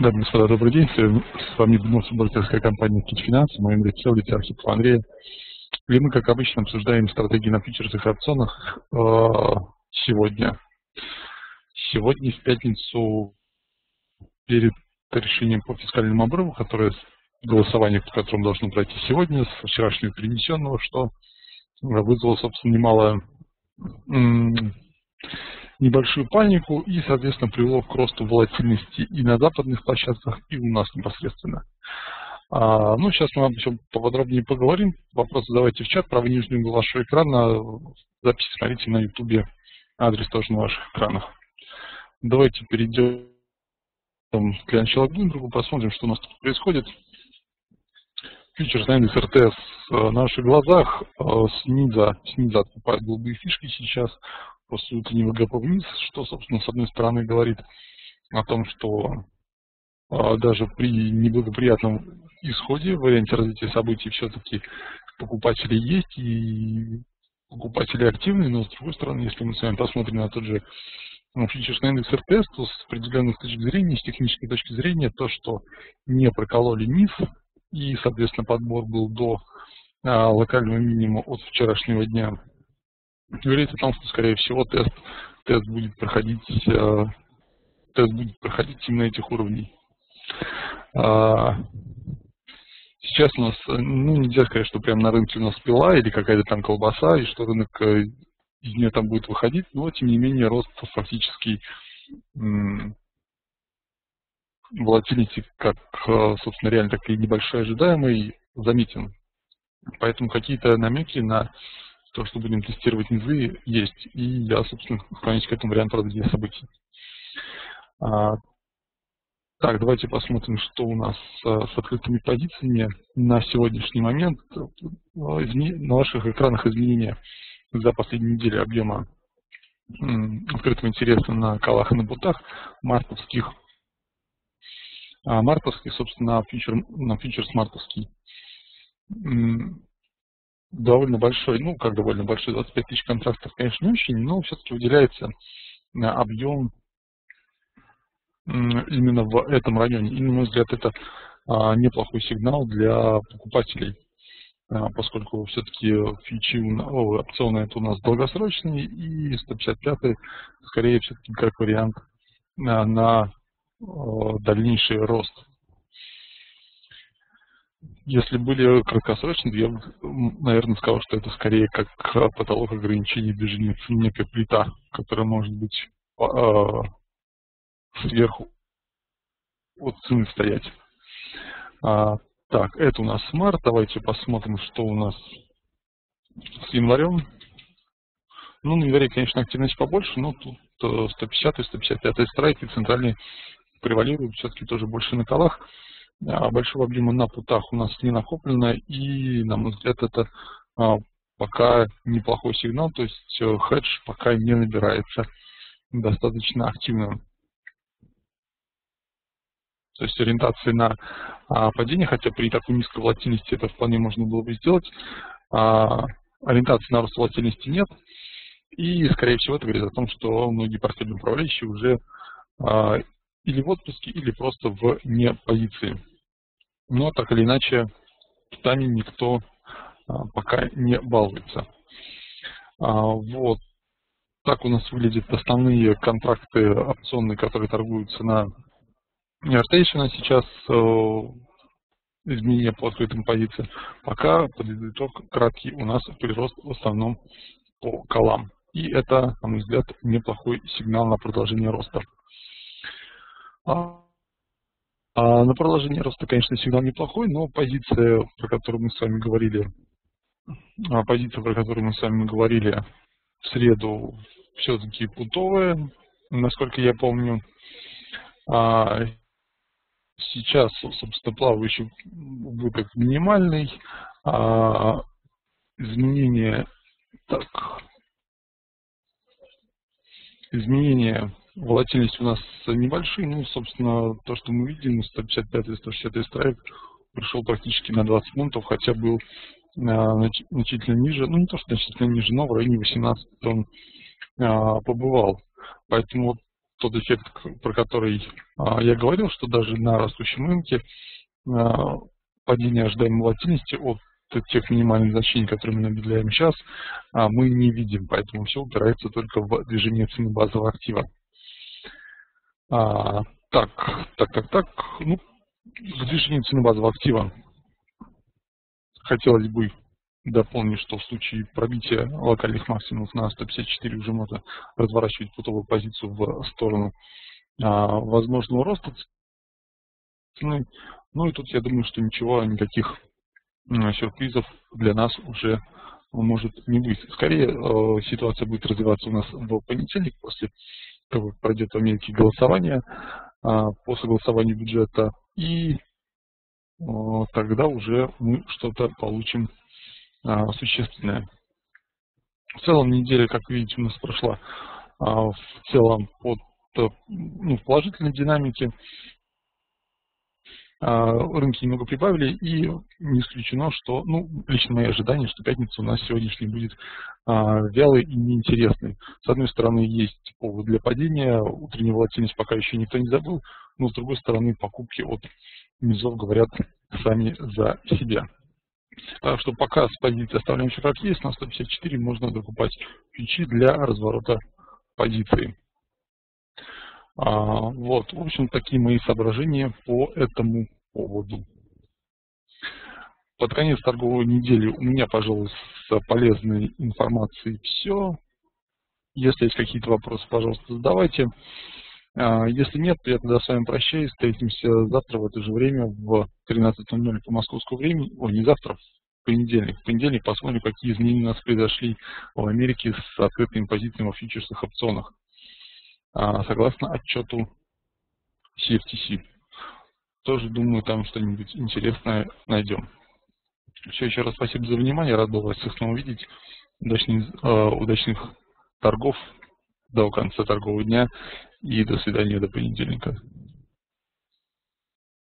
Дамы и господа, добрый день. С вами Дмитрий брокерская компания Kit Finance, моим лице Архипов Андрея. И мы, как обычно, обсуждаем стратегии на фьючерсах и опционах э, сегодня. Сегодня, в пятницу, перед решением по фискальному обрыву, которое голосование, по которому должно пройти сегодня, с вчерашнего перенесенного, что вызвало, собственно, немало небольшую панику и, соответственно, привело к росту волатильности и на западных площадках, и у нас непосредственно. А, ну, сейчас мы об этом поподробнее поговорим. Вопросы задавайте в чат, правый нижний угол вашего экрана. Записи смотрите на ютубе, адрес тоже на ваших экранах. Давайте перейдем для начала к Блумбергу, посмотрим, что у нас тут происходит. Фьючерс на индекс РТС на наших глазах э, снизу, снизу откупают голубые фишки сейчас после утреннего гэпа вниз, что, собственно, с одной стороны говорит о том, что а, даже при неблагоприятном исходе, варианте развития событий, все-таки покупатели есть и покупатели активные, но с другой стороны, если мы с вами посмотрим на тот же ну, фьючерсный индекс РТС, то с определенных точек зрения, с технической точки зрения, то, что не прокололи низ, и, соответственно, подбор был до а, локального минимума от вчерашнего дня, говорит о том, что, скорее всего, тест, тест будет проходить э, тест будет проходить именно этих уровней. А, сейчас у нас, ну, нельзя сказать, что прямо на рынке у нас пила или какая-то там колбаса, и что рынок э, из нее там будет выходить, но, тем не менее, рост фактически волатильности, как, э, собственно, реально так и небольшой ожидаемый, заметен. Поэтому какие-то намеки на то, что будем тестировать низы, есть. И я, собственно, склоняюсь к этому варианту развития событий. А, так, давайте посмотрим, что у нас а, с открытыми позициями на сегодняшний момент. На ваших экранах изменения за последнюю неделю объема открытого интереса на колах и на бутах мартовских. А, мартовский, собственно, фьючер, на фьючерс мартовский довольно большой, ну как довольно большой, 25 тысяч контрактов, конечно, не очень, но все-таки выделяется э, объем именно в этом районе. И, на мой взгляд, это а, неплохой сигнал для покупателей, а, поскольку все-таки фичи, о, опционы это у нас долгосрочные, и 155 скорее все-таки как вариант на, на дальнейший рост. Если были краткосрочные, я бы, наверное, сказал, что это скорее как потолок ограничений движения некая плита, которая может быть э, сверху от цены стоять. А, так, это у нас смарт. Давайте посмотрим, что у нас с январем. Ну, на январе, конечно, активность побольше, но тут 150 и 155 страйки центральные превалируют все-таки тоже больше на колах. А, большого объема на путах у нас не накоплено, и, на мой взгляд, это а, пока неплохой сигнал, то есть э, хедж пока не набирается достаточно активным. То есть ориентации на а, падение, хотя при такой низкой волатильности это вполне можно было бы сделать, ориентации на рост волатильности нет, и, скорее всего, это говорит о том, что многие портфельные управляющие уже или в отпуске, или просто в не позиции но так или иначе китами никто а, пока не балуется. А, вот так у нас выглядят основные контракты опционные, которые торгуются на Airtation. Сейчас э, изменения по открытым позициям. Пока под итог краткий у нас прирост в основном по колам. И это, на мой взгляд, неплохой сигнал на продолжение роста. А, на продолжение роста, конечно, сигнал неплохой, но позиция, про которую мы с вами говорили, а позиция, про которую мы с вами говорили в среду, все-таки путовая, насколько я помню. А сейчас, собственно, плавающий убыток минимальный. А изменение, так, изменение волатильность у нас небольшие, ну, собственно, то, что мы видим, 155-160 страйк пришел практически на 20 пунктов, хотя был а, значительно ниже, ну, не то, что значительно ниже, но в районе 18 он а, побывал. Поэтому тот эффект, про который а, я говорил, что даже на растущем рынке а, падение ожидаемой волатильности от тех минимальных значений, которые мы наблюдаем сейчас, а, мы не видим, поэтому все упирается только в движение цены базового актива. А, так, так, так, так, ну, в движении цены базового актива хотелось бы дополнить, что в случае пробития локальных максимумов на 154 уже можно разворачивать путовую позицию в сторону а, возможного роста цены. Ну и тут я думаю, что ничего, никаких сюрпризов для нас уже может не быть. Скорее э, ситуация будет развиваться у нас в понедельник после как пройдет в Америке голосование а, по согласованию бюджета. И э, тогда уже мы что-то получим а, существенное. В целом неделя, как видите, у нас прошла а, в целом под ну, в положительной динамике. А, рынки немного прибавили, и не исключено, что, ну, лично мои ожидания, что пятница у нас сегодняшний будет а, вялый и неинтересный. С одной стороны, есть повод для падения, утренняя волатильность пока еще никто не забыл, но с другой стороны, покупки от низов говорят сами за себя. Так что пока с позиции оставляем все как есть, на 154 можно докупать фичи для разворота позиции. А, вот, в общем, такие мои соображения по этому поводу. Под конец торговой недели у меня, пожалуй, с полезной информацией все. Если есть какие-то вопросы, пожалуйста, задавайте. А, если нет, то я тогда с вами прощаюсь. Встретимся завтра в это же время в 13.00 по московскому времени. Ой, не завтра, в понедельник. В понедельник посмотрим, какие изменения у нас произошли в Америке с открытыми позициями в фьючерсных опционах. А, согласно отчету CFTC. Тоже думаю, там что-нибудь интересное найдем. Все, еще раз спасибо за внимание, рад был вас всех снова видеть. Удачных, э, удачных торгов до конца торгового дня и до свидания до понедельника.